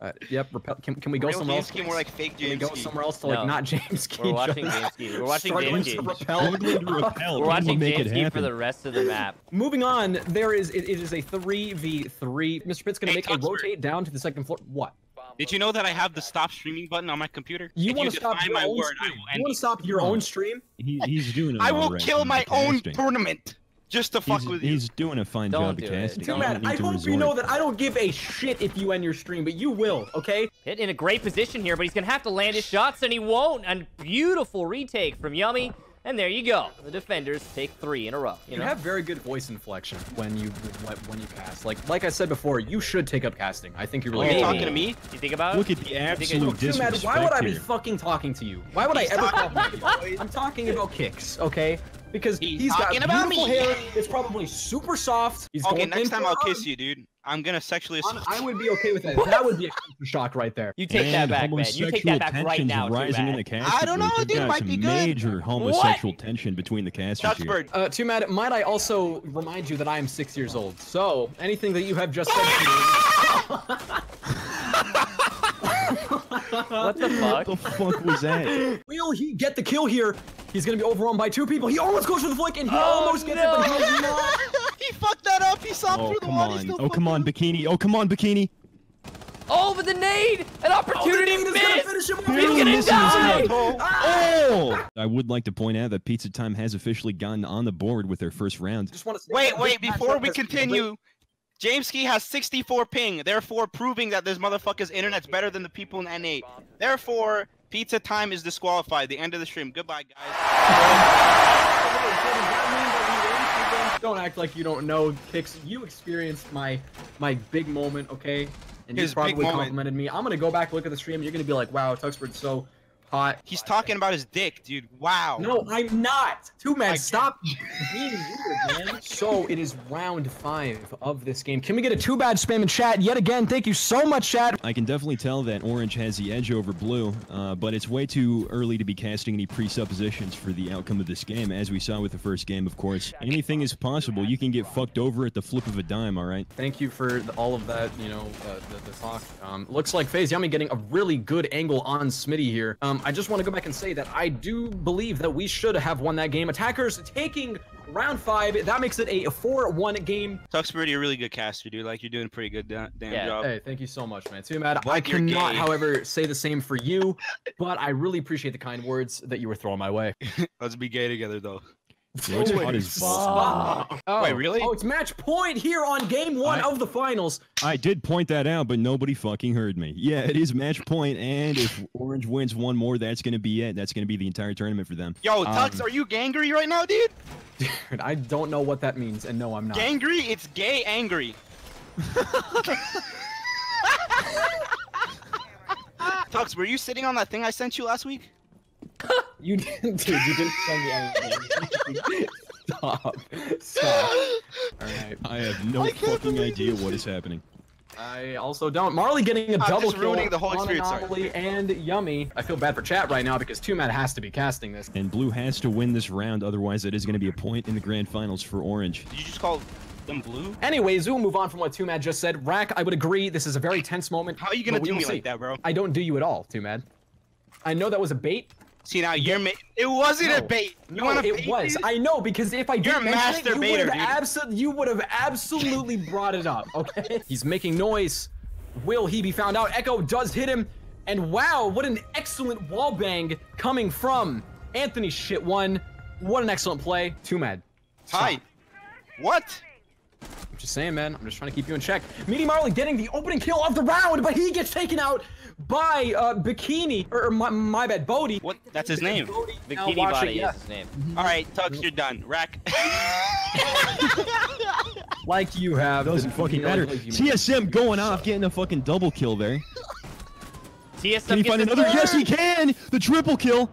Uh, yep. Repel, can, can we go Real somewhere else? Jamesky, more like fake Can we go Jamesky. somewhere else to like No. not Jamesky? We're watching just Jamesky. We're [laughs] watching struggling Jamesky. to repel. Struggling to [laughs] repel. We're watching we make it for the rest of the map. Moving on, there is it, it is a three v three. Mr. Pitt's gonna Hey, make a Tuxbird. rotate down to the second floor. What? Did you know that I have the stop streaming button on my computer? You want to stop your my own word, I stream? will You want to stop your own stream? He, he's doing it. I will right kill my own casting. tournament just to fuck He's, with you. he's doing a fine Don't job do it. casting. Too Don't You bad. don't I to hope you know that I don't give a shit if you end your stream, but you will, okay? Hit in a great position here, but he's gonna have to land his shots, and he won't. And beautiful retake from Yummy. And there you go. The defenders take three in a row. You, You know? have very good voice inflection when you when you cast. Like like I said before, you should take up casting. I think you're really Are you good. talking to me? You think about it? Look at the You think it- absolute Too mad. disrespect Why would I be fucking talking to you? Why would I ever talk to you? I'm talking about kicks, okay? Because He's he's got about beautiful me. hair. It's probably super soft. He's Okay, going next time I'll a kiss you, dude. I'm gonna sexually assault I would be okay with that. That would be a shock right there. You take that back, man. You take that back right now, rising in the bad. casting I don't know, dude, got might be good. major homosexual tension between the casters here. Uh, Too mad. Might I also remind you that I am six years old. So anything that you have just said to [laughs] [laughs] [laughs] What the fuck? What the fuck was that? me, will he get the kill here? He's gonna be overrun by two people. He almost goes for the flick, and he Oh, almost gets it, but he does not. [laughs] he fucked that up. He saw Oh through the come wall. He on! still Oh come on, bikini! Oh come on, bikini! Oh, but the nade! An opportunity oh, nade is gonna finish him off. He's gonna Misses die! Ah! Oh! I would like to point out that Pizza Time has officially gotten on the board with their first round. Just want to Wait, wait. Before we continue, James Key has 64 ping, therefore proving that this motherfucker's internet's better than the people in N8. Therefore, pizza time is disqualified. The end of the stream. Goodbye, guys. Don't act like you don't know, Kicks. You experienced my my big moment, okay? And His you probably moment. complimented me. I'm gonna go back look at the stream. You're gonna be like, "Wow, Tuxbird's so Hot. He's talking about his dick, dude. Wow. No, I'm not. Two men, stop being weird, man. [laughs] So it is round five of this game. Can we get a two bad spam in chat yet again? Thank you so much, chat. I can definitely tell that orange has the edge over blue, uh, but it's way too early to be casting any presuppositions for the outcome of this game. As we saw with the first game, of course, anything is possible. You can get fucked over at the flip of a dime. All right. Thank you for the, all of that, you know, uh, the, the talk. Um, looks like FaZe Yummy getting a really good angle on Smitty here. Um, Um, I just want to go back and say that I do believe that we should have won that game. Attackers taking round five. That makes it a 4-1 game. Tuxbury, you're a really good caster, dude. Like you're doing a pretty good da- damn job. Hey, thank you so much, man. Too mad. But I cannot, however, say the same for you, [laughs] but I really appreciate the kind words that you were throwing my way. [laughs] Let's be gay together, though. Yo, it's hot as Fuck. Oh, Wait, really? Oh, it's match point here on game one I- of the finals. I did point that out, but nobody fucking heard me. Yeah, it is match point, and if Orange wins one more, that's going to be it. That's going to be the entire tournament for them. Yo, Tux, Um, are you gangry right now, dude? Dude, I don't know what that means, and no, I'm not. Gangry? It's gay angry. [laughs] Tux, were you sitting on that thing I sent you last week? You didn't, dude. You didn't tell me anything. Stop. Stop. All right. I have no fucking idea what is happening. I also don't. Marley getting a I'm double just kill ruining the whole on experience, sorry. Anomaly and Yummy. I feel bad for chat right now because Two Man has to be casting this. And Blue has to win this round, otherwise it is going to be a point in the grand finals for Orange. Did you just call them blue? Anyways, we'll move on from what Two Man just said. Rack, I would agree. This is a very tense moment. How are you gonna but do me see. like that, bro? I don't do you at all, Two Man. I know that was a bait. See now you're ma- It wasn't a bait. You No, it was. I know because if I You're a didn't mention it, you would have abso- you would have absolutely brought it up. Okay. [laughs] He's making noise. Will he be found out? Echo does hit him, and wow, what an excellent wall bang coming from Anthony Shit One. What an excellent play. Twomad. Hi. What? I'm just saying, man. I'm just trying to keep you in check. Meaty Marley getting the opening kill of the round, but he gets taken out by uh, Bikini, or, or my, my bad, Bodie. What? That's his name. Now Bikini Body yeah. is his name. All right, Tux, you're done. Rack. [laughs] Like you have. Doesn't fucking matter. TSM going off, getting a fucking double kill there. TSM Can he find another? Yes, he can! The triple kill!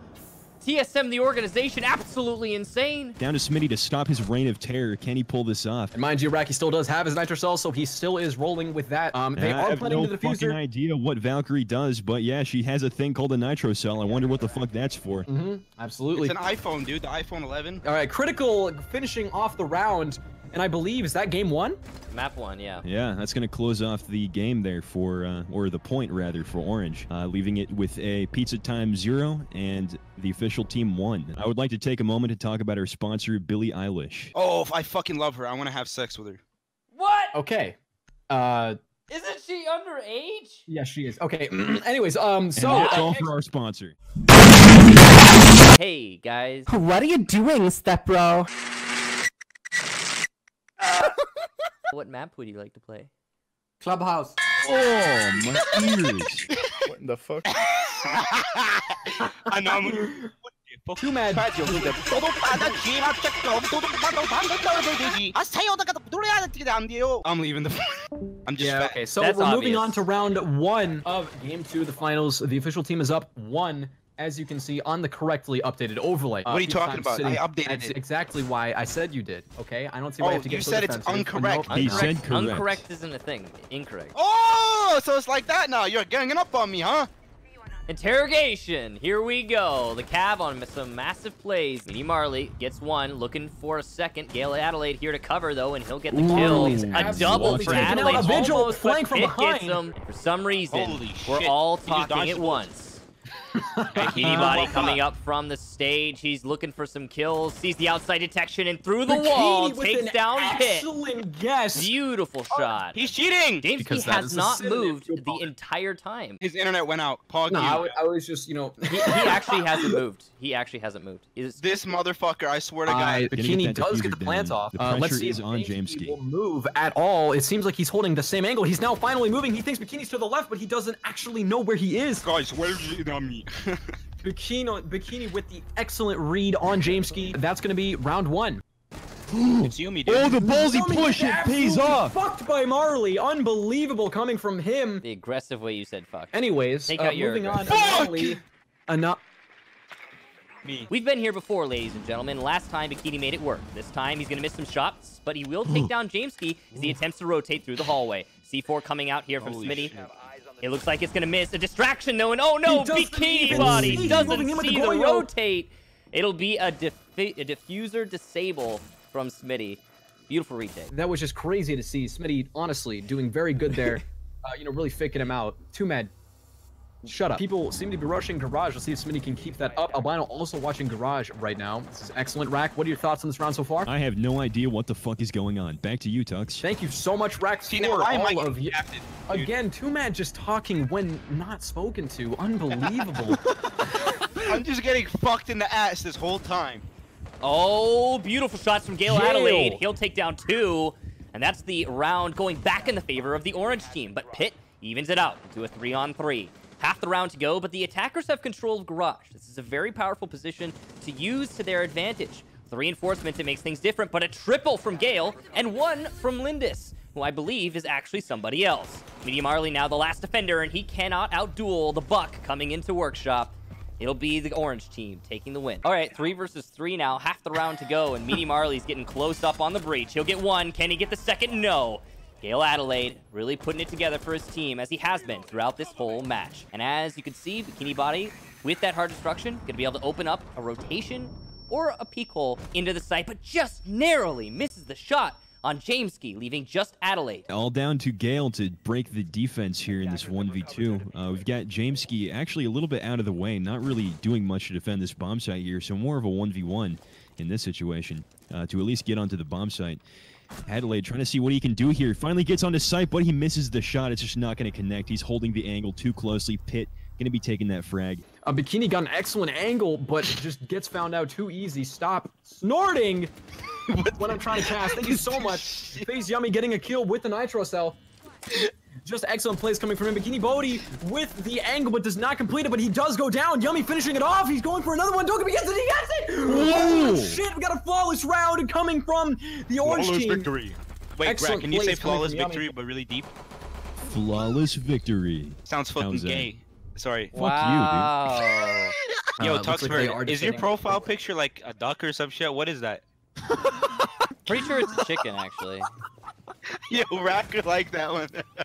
TSM, the organization, absolutely insane. Down to Smitty to stop his reign of terror. Can he pull this off? And mind you, Raki still does have his nitro cell, so he still is rolling with that. Um, they I are have planning no the fucking diffuser. idea what Valkyrie does, but yeah, she has a thing called a nitro cell. I wonder what the fuck that's for. Mm-hmm. Absolutely. It's an iPhone, dude. The iPhone 11. All right, critical finishing off the round, and I believe is that game one. Map one, yeah. Yeah, that's going to close off the game there for, uh, or the point rather, for Orange, uh, leaving it with a pizza time zero and the official team one. I would like to take a moment to talk about our sponsor, Billie Eilish. Oh, I fucking love her. I want to have sex with her. What? Okay. Uh, Isn't she underage? yeah, she is. Okay. [clears throat] Anyways, um, so and that's all for our sponsor. Hey, guys. What are you doing, step bro? What map would you like to play? Clubhouse. Oh, my ears. What in the fuck? Ah, não, mano. Too mad. I'm leaving the. I'm just yeah. Okay. So That's we're moving on to round one of game two, of the finals. The official team is up one. As you can see on the correctly updated overlay. Uh, what are you talking Time about? I sitting- updated That's it. exactly why I said you did. Okay, I don't see why Oh, you have to get you so said it's defensive. incorrect. No, He incorrect. said correct. Incorrect isn't a thing. Incorrect. Oh, so it's like that now. You're ganging up on me, huh? Interrogation. Here we go. The Cav on some massive plays. Mini Marley gets one, looking for a second. Gale Adelaide here to cover though, and he'll get the kill. A double Absolutely for Adelaide. a Vigil, Almost, but flank from Pit gets behind. him. For some reason, Holy we're shit. all talking at once. Bikini [laughs] Body coming up from the stage. He's looking for some kills. Sees the outside detection and through the Bikini wall takes an down Pit. Excellent guess. Beautiful shot. He's cheating. James Because has not moved the entire time. His internet went out. Pog No, you. I, I was just, you know, [laughs] He, he actually hasn't moved. He actually hasn't moved. Is This motherfucker, I swear to God. I, Gonna get Bikini does get the plants down. off. The Uh, let's pressure see is if on Jameski Jameski. will move at all. It seems like he's holding the same angle. He's now finally moving. He thinks Bikini's to the left, but he doesn't actually know where he is. Guys, where's it on me? [laughs] Bikini, Bikini with the excellent read on Jameski. That's going to be round one. it's Yumi, dude. Oh, the ballsy Yumi push! It pays off! Fucked by Marley. Unbelievable coming from him. the aggressive way you said fuck. Anyways, Take uh, out your moving on to aggression. Enough. Me. We've been here before, ladies and gentlemen. Last time, Bikini made it work. This time, he's going to miss some shots, but he will take down Jameski as he attempts to rotate through the hallway. C4 coming out here from Holy Smitty. shit. It looks like it's going to miss. A distraction, though, and oh no, He doesn't Bikini Body see. doesn't Moving in with see the the rotate. It'll be a, defi- a diffuser disable from Smitty. Beautiful retake. That was just crazy to see. Smitty, honestly, doing very good there. [laughs] uh, you know, really faking him out. Twomad. Shut up. People seem to be rushing Garage. Let's see if Smitty can keep that up. Albino also watching Garage right now. This is excellent. Rack, what are your thoughts on this round so far? I have no idea what the fuck is going on. Back to you, Tux. Thank you so much, Rack, See, for now why am I all of you. captain? Again, Twomad just talking when not spoken to. Unbelievable. [laughs] [laughs] I'm just getting fucked in the ass this whole time. Oh, beautiful shots from Gale Gale. Adelaide. He'll take down two, and that's the round going back in the favor of the orange team. But Pitt evens it out into a three-on-three. Half the round to go, but the attackers have control of Garage. This is a very powerful position to use to their advantage. The reinforcement, it makes things different, but a triple from Gale and one from Lindis, who I believe is actually somebody else. Medium Arley now the last defender, and he cannot outduel the Buck coming into Workshop. It'll be the orange team taking the win. All right, three versus three now, half the round to go, and Meaty Marley's getting close up on the breach. He'll get one. Can he get the second? No. Gale Adelaide really putting it together for his team, as he has been throughout this whole match. And as you can see, Bikini Body, with that hard destruction, gonna be able to open up a rotation or a peek hole into the site, but just narrowly misses the shot on Jameski, leaving just Adelaide. All down to Gale to break the defense here in this 1v2. Uh, we've got Jameski actually a little bit out of the way, not really doing much to defend this bomb site here, so more of a 1v1 in this situation uh, to at least get onto the bomb site. Adelaide trying to see what he can do here. Finally gets onto site, but he misses the shot. It's just not going to connect. He's holding the angle too closely. Pitt going to be taking that frag. Uh, Bikini got an excellent angle, but just gets found out too easy. Stop snorting [laughs] when I'm trying to cast. Thank you so [laughs] much. FaZe Yummy getting a kill with the Nitro Cell. Just excellent plays coming from him. Bikini Body with the angle, but does not complete it, but he does go down. Yummy finishing it off. He's going for another one. Don't gets it. He gets it. Whoa. Oh, shit. We got a flawless round coming from the orange Flawless team. victory. Wait, Excellent Greg, can you say flawless victory, but really deep? Flawless victory. Sounds fucking How's that? gay. Sorry. Fuck Wow. Yo, Uh, looks like they Tuxbird, are is your profile picture like a duck or some shit? What is that? Pretty sure it's a chicken, actually. [laughs] Yo, Rack like that one. [laughs]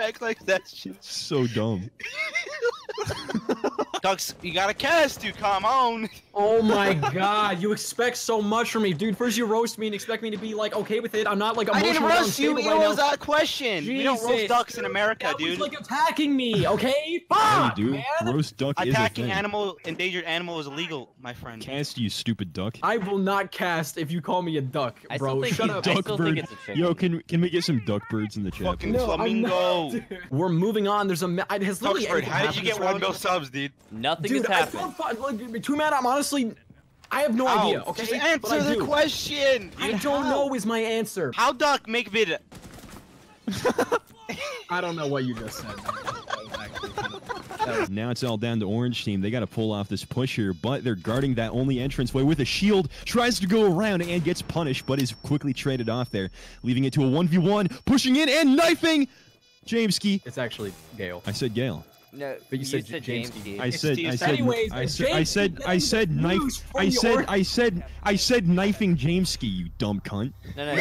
Rack like that shit. So dumb. [laughs] Ducks, you gotta cast, dude. Come on. Oh my god, you expect so much from me, dude. First you roast me and expect me to be like okay with it. I'm not like I emotionally didn't roast you. unstable It was now. a question. We don't roast Jesus. ducks in America, That dude. was like attacking me, okay? [laughs] Yeah, Fuck, we do. man. Roast duck is a Attacking thing. animal, endangered animal is illegal, my friend. Cast, you stupid duck. I will not cast if you call me a duck, I bro. still think Shut you up. I Duck still bird. think it's a. Yo, can can we get some duck birds in the chat? Fucking please? No, I'm flamingo. Not, dude. [laughs] We're moving on. There's a it has literally Tuxbird, anything how did you get one round. mil subs, dude? Nothing Dude, has I happened. felt. Like, Twomad. I'm honestly, I have no How? idea. Okay, Just answer the do. question. I don't How? know is my answer. How duck make vid? [laughs] I don't know what you just said. [laughs] Now it's all down to orange team. They got to pull off this push here, but they're guarding that only entranceway with a shield. Tries to go around and gets punished, but is quickly traded off there, leaving it to a 1v1, pushing in and knifing Jameski. It's actually Gale. I said Gale. No, But you said said James James Key. Key. I said, I said, Anyways, I said, I said, I said, getting knife. news I said, I said, I said, knifing Jameski. You dumb cunt. No, no, no.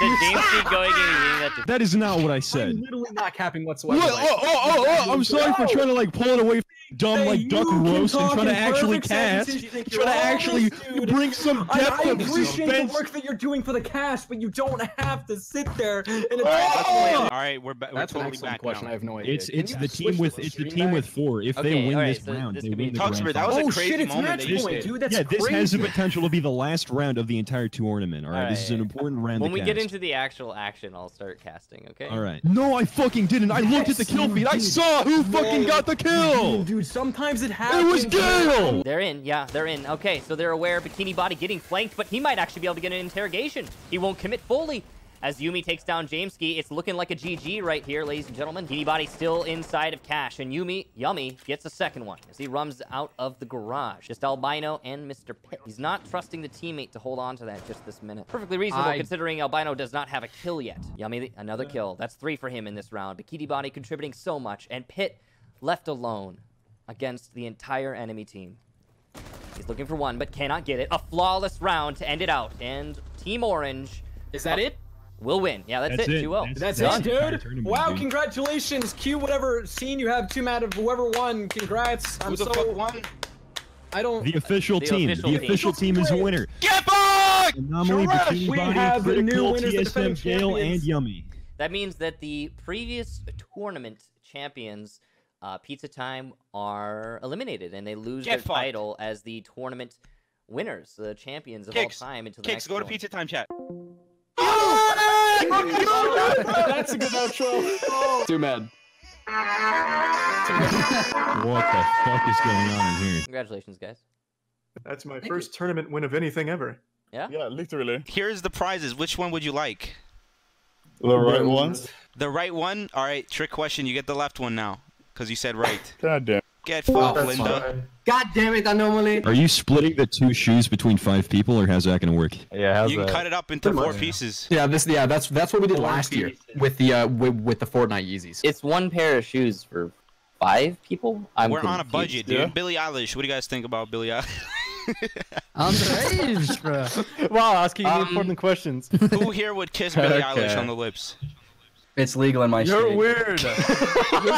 Said [laughs] James Key going in and getting that That is not what I I'm said. literally not capping What? whatsoever. Oh, oh, oh, oh, I'm sorry for trying to like pull it away from dumb Hey, like duck roast and talk trying to actually cast, sentences. Trying to actually dude. bring some I, depth I of appreciate the suspense. work that you're doing for the cast, but you don't have to sit there and All attack. right, we're, ba- we're That's an totally excellent back question. now. I have no idea. It's it's the team with it's the team back? with four. If Okay, they win alright, this so round, this they win the Tuxbird, grand that was final. a Oh crazy shit! It's moment match point, dude. That's yeah, this has the potential to be the last round of the entire tournament. All right, this is an important round. When we get into the actual action, I'll start casting, okay? All right. No, I fucking didn't. I looked at the kill feed. I saw who fucking got the kill. Dude, sometimes it It happens. was Gale. They're in, yeah, they're in. Okay, so they're aware Bikini Body getting flanked, but he might actually be able to get an interrogation. He won't commit fully. As Yumi takes down Jameski, it's looking like a GG right here, ladies and gentlemen. Bikini Body still inside of Cash, and Yumi, Yummy, gets a second one as he runs out of the garage. Just Albino and Mr. Pitt. He's not trusting the teammate to hold on to that just this minute. Perfectly reasonable I- considering Albino does not have a kill yet. Yummy, another kill. That's three for him in this round. Bikini Body contributing so much, and Pitt left alone against the entire enemy team. He's looking for one, but cannot get it. A flawless round to end it out. And Team Orange. Is that it? Will win. Yeah, that's, That's it. it. 2 0. That's Done. it, dude. Wow, congratulations. Cue whatever scene you have two out of whoever won. Congrats. I'm Who the so fuck won? I don't The official The team. official the official team is a winner. Get back! Anomaly, Trash. Bikini We Body, have the new Critical, winners, the TSM, Gale, and. Yummy. That means that the previous tournament champions, uh, Pizza Time, are eliminated and they lose Get their fucked. title as the tournament winners, the champions of Kicks. all time until the Kicks, next go to pizza time chat. That's a good outro. Too mad. What the fuck is going on in here? Congratulations, guys. That's my first tournament win of anything ever. Yeah? Yeah, literally. Here's the prizes. Which one would you like? The right ones. The right one? All right, trick question. You get the left one now, because you said right. [laughs] God damn. Get fucked, Linda. God damn it, Anomaly. Are you splitting the two shoes between five people, or how's that gonna work? Yeah, how's You can that? cut it up into four pieces. Yeah, this yeah, that's that's what we did last year with the uh with, with the Fortnite Yeezys. It's one pair of shoes for five people. I'm We're on a budget, dude. Yeah. Billie Eilish. What do you guys think about Billie Eilish? I'm [laughs] Underage, bro. Wow, asking you Um, important questions. Who here would kiss Billie [laughs] Eilish on the lips? It's legal in my You're state. weird. [laughs] You're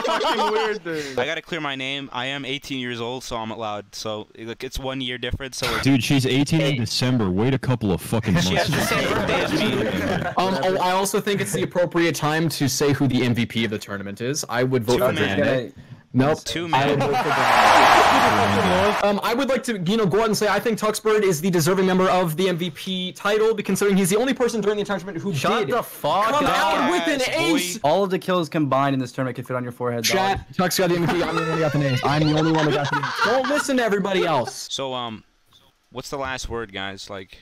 fucking weird, dude. I gotta clear my name. I am 18 years old, so I'm allowed. So look, it's one year difference. So it's- Dude, she's 18 in December. Wait a couple of fucking months. she has the same birthday as me. [laughs] Um, oh, I also think it's the appropriate time to say who the MVP of the tournament is. I would vote Two for man. Grande. Nope. Two I would men. vote um, I would like to, you know, go out and say I think Tuxbird is the deserving member of the MVP title, considering he's the only person during the entire tournament who Shut did the fuck come up. out with an Yes, boy. ace. All of the kills combined in this tournament could fit on your forehead. Chat, Tux got the MVP. I'm the only one who got the name. I'm the only one who got the name. Don't listen to everybody else. So um, what's the last word, guys? Like,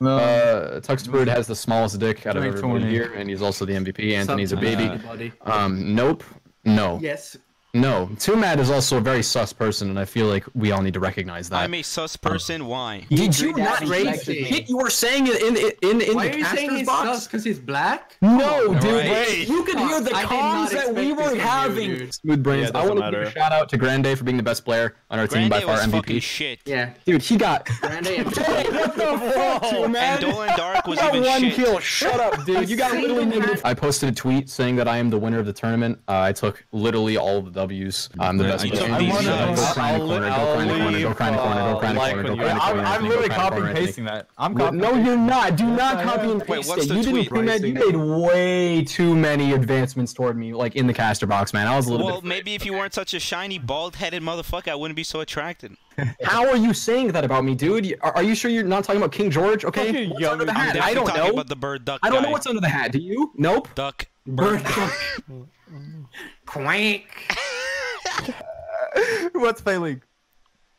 Uh, Tuxbird has the smallest dick out of Drink everybody here, and he's also the MVP. Anthony's a baby. buddy. Um, nope. No. Yes. No. Twomad is also a very sus person, and I feel like we all need to recognize that. I'm a sus person. Why? Did you not that rate it? You were saying it in in in Why the are you saying caster's he's box. sus because he's black? No, dude. right. You could hear the I did not comms that we were from you, having. dude. Smooth brains. Yeah, it I want to give a matter. shout out to Grande for being the best player on our team by far was MVP. shit. Yeah. Dude, he got. Grande [laughs] and what the fuck, Too And Dolan Dark was even one shit. kill. Shut up, dude. You got literally negative. I posted a tweet saying that I am the winner of the tournament. Uh, I took literally all of the W's. I'm the best Go find the corner. Go find the corner. Go find the corner. Go find the corner. Go find the corner. I'm go I'm cry in literally the copy and pasting that. I'm Well, copy. No, you're not. Do not copy and paste it. You didn't, tweet? Too you made way too many advancements toward me, like in the caster box, man. I was a little Well, maybe if you weren't such a shiny, bald-headed motherfucker, I wouldn't be so attracted. [laughs] How are you saying that about me, dude? Are, are you sure you're not talking about King George? Okay. Fucking What's under the hat? I don't know. about the bird duck I don't know what's under the hat. Do you? Nope. Duck. Bird. [laughs] Quank. [laughs] What's Fay League?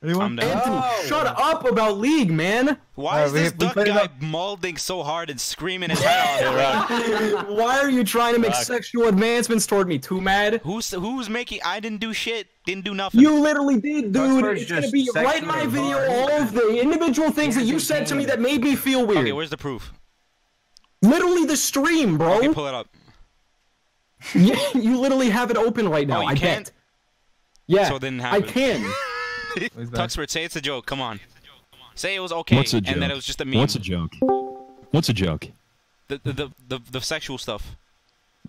Anyone? I'm done. Anthony, shut up about League, man. Why Uh, is this we duck played it guy up. molding so hard and screaming his head off? [laughs] Why are you trying to make Fuck. sexual advancements toward me? Twomad. Who's who's making? I didn't do shit. Didn't do nothing. You literally did, dude. It's gonna just be right in my sexually video. hard. All of the individual things that you said to me that made me feel weird. Okay, where's the proof? Literally the stream, bro. Okay, pull it up. Yeah, [laughs] you literally have it open right now. Oh, you I can't? bet. Yeah, So it didn't happen. I happen. can. [laughs] Tuxbird, say it's a joke. Come on. Say it was okay, What's a joke? and that it was just a meme. What's a joke? What's a joke? The, the, the, the, the sexual stuff.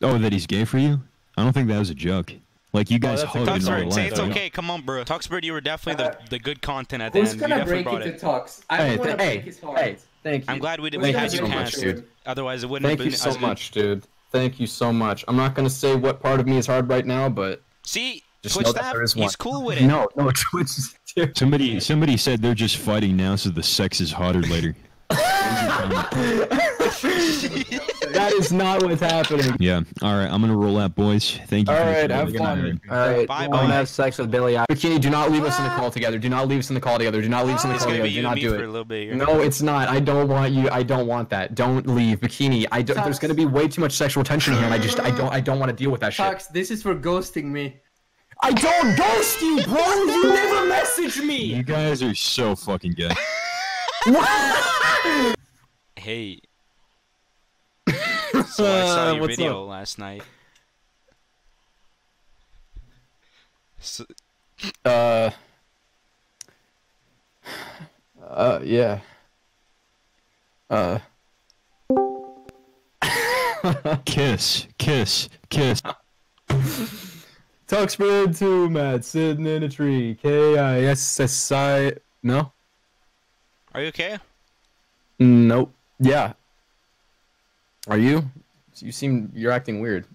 Oh, that he's gay for you? I don't think that was a joke. Like you oh, guys that's a hugged in real Tuxbird, say it's okay. Come on, bro. Tuxbird, you were definitely the, the good content at the Who's end. You gonna definitely break brought it it. to Tux? I Hey, don't wanna th- break hey, his heart. hey, thank you. I'm glad we did. Thank We you had you so much, dude. Otherwise, it wouldn't Thank have been so as good. much, dude. Thank you so much. I'm not gonna say what part of me is hard right now, but See, Just Twitch know that staff, there is he's cool with it. no, no, [laughs] Twitch. is- Somebody somebody said they're just fighting now, so the sex is hotter later. [laughs] [laughs] that is not what's happening. Yeah. All right. I'm gonna roll out, boys. Thank you. All for right, the have fun. All right, Bye, I'm bye. gonna have sex with Billie. Bikini, do not leave us in the call together. Do not leave us in the call together. Do not leave us in the call together. Do not do it. little bit here. No, it's not. I don't want you. I don't want that. Don't leave, Bikini. I don't, there's gonna be way too much sexual tension here, and I just I don't I don't want to deal with that shit. Tux, this is for ghosting me. I don't ghost you, bro. You never message me. You guys are so fucking gay. [laughs] Hey. So I saw Uh, your video last night. So, Uh. Uh, yeah. Uh. [laughs] kiss, kiss, kiss. Talk spread to Matt sitting in a tree. K I S S I. No. Are you okay? Nope. Yeah. Are you? You seem you're acting weird.